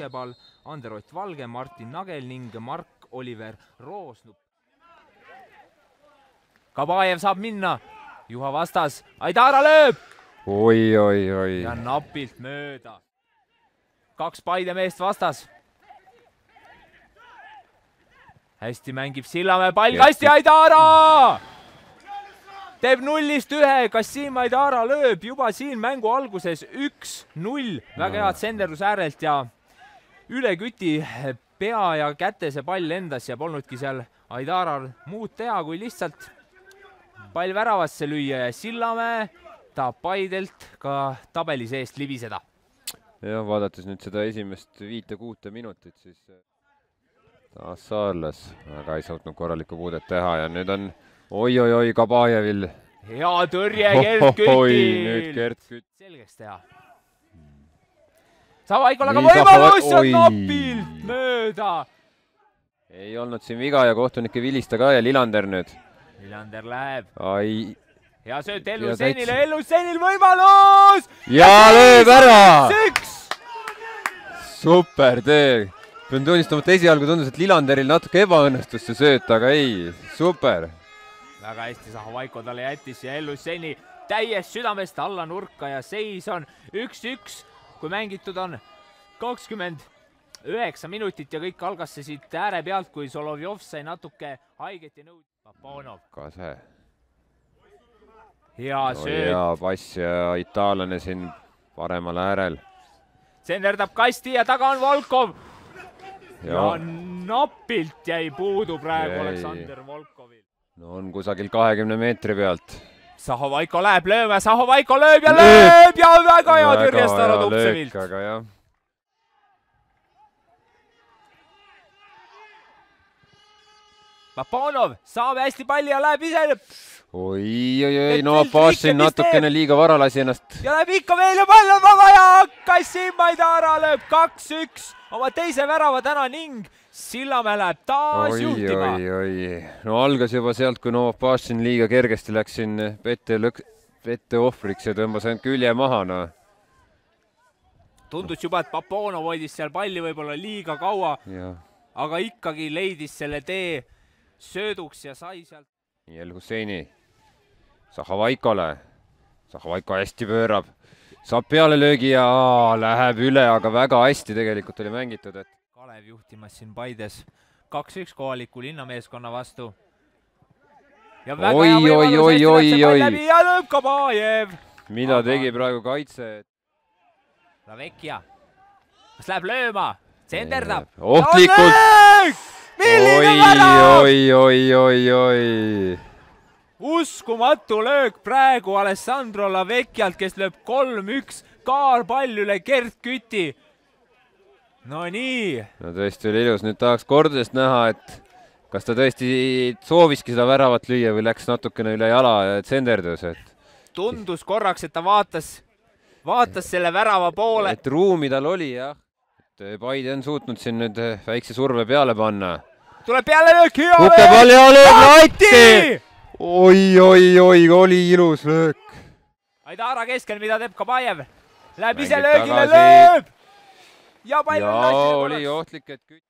Pukepall, Ander-Ott Valge, Martin Nagel ning Mark-Oliver Roosnup. Kabajev saab minna, Juha vastas, Aidara lööb oi, oi, oi ja. napilt mööda. kaks Paide meest vastas. hästi mängib Sillamäe pall kasti Aidara. teeb nullist ühe, Kassim Aidara lööb juba siin mängu alguses üks-null, väga head senderdus äärelt ja üle küti pea ja käte see pall lendas ja polnudki seal Aidaral muud teha, kui lihtsalt pall väravasse lüüa ja Sillamäe tahab Paidelt ka tabeli seest libiseda. jah, vaadates nüüd seda esimest viite-kuute minutit, siis äh, taas Saarlas väga ei suutnud korralikku puudet teha ja nüüd on oi-oi-oi Kabajevil. hea tõrje Gert oi, nüüd Kütil. Gert Kütt. selgeks teha. Savaikol aga Nii, võimalus ja napilt mööda. ei olnud siin viga ja kohtunik ei vilista ka ja Lillander nüüd. Villander läheb, ai, hea sööt Ja Ellu Senile, täitsa- Ellu Senil võimalus. ja lööb ära. üks. super töö. pean tunnistama, et esialgu tundus, et Lillanderil natuke ebaõnnestus see sööt, aga ei, super. väga hästi Sahavaiko talle jättis ja Ellu Seni täiest südamest alla nurka ja seis on üks-üks, kui mängitud on kakskümmend üheksa minutit ja kõik algas see siit ääre pealt, kui Solovjov sai natuke haiget ja nõud-. Paponov, ka see. hea sööt hea pass ja itaallane siin paremal äärel. senderdab kasti ja taga on Volkov ja, napilt jäi puudu praegu. Aleksander Volkovil. no on kusagil kahekümne meetri pealt. Sahovaiko läheb lööma, Sahovaiko lööb ja Lööb! lööb ja väga hea tõrje Starodubtsevilt. aga jah, Paponov saab hästi palli ja läheb ise oi-oi-oi, Et no Viltrik Abbassin ja mis natukene liiga vara lasi ennast. ja läheb ikka veel ja pall on vaba ja Kassim Aidara lööb kaks-üks oma teise värava täna ning Sillamäe läheb taas juhtima. oi-oi-oi, no algas juba sealt, kui Novopassin liiga kergesti läks siin vette lõk-, vette ohvriks ja tõmbas ainult külje maha, noh. tundus juba, et Paponov hoidis seal palli võib-olla liiga kaua, aga ikkagi leidis selle tee sööduks ja sai sealt nii El Husseini, Zahhovaikole, Zahhovaiko hästi pöörab, saab pealelöögi ja läheb üle, aga väga hästi tegelikult oli mängitud, et Kalev juhtimas siin Paides kaks-üks kohaliku linnameeskonna vastu. ja väga Oi, hea oi, võimalus, oi, hästi läheb see oi, pall oi. läbi ja lööb Kabajev. mida Aga- tegi praegu kaitse, Lavecchia, kas läheb lööma? senderdab. ohtlikult, oi., oi, oi, oi, oi. Uskumatu löök praegu Alessandro Lavecchialt, kes lööb kolm-üks kaarpall üle Gert Küti. Nonii, no tõesti oli ilus, nüüd tahaks kordusest näha, et kas ta tõesti sooviski seda väravat lüüa või läks natukene üle jala ja tsenderdus, et, tundus korraks, et ta vaatas, vaatas selle värava poole. et ruumi tal oli jah. et Paide on suutnud siin nüüd väikse surve peale panna. tuleb peale löök, hea Pukepall ja lööb Latti! oi, oi, oi, oli ilus löök. Aidara keskel, mida teeb Kabajev? Läheb ise löögile, lööb. ja pall on lastud oli ohtlik, et kütt-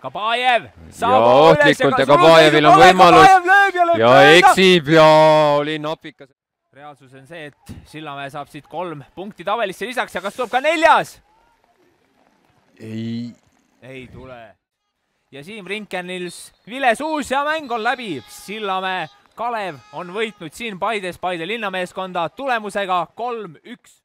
Kabajev saab ohtlikult ja Kabajevil on võimalus. Ja eksib ja oli napikas. reaalsus on see, et Sillamäe saab siit kolm punkti tabelisse lisaks ja kas tuleb ka neljas? ei, ei tule. Ja Siim Rinkenils viles uus ja mäng on läbi. Sillamäe Kalev on võitnud siin Paides Paide linnameeskonda tulemusega kolm-üks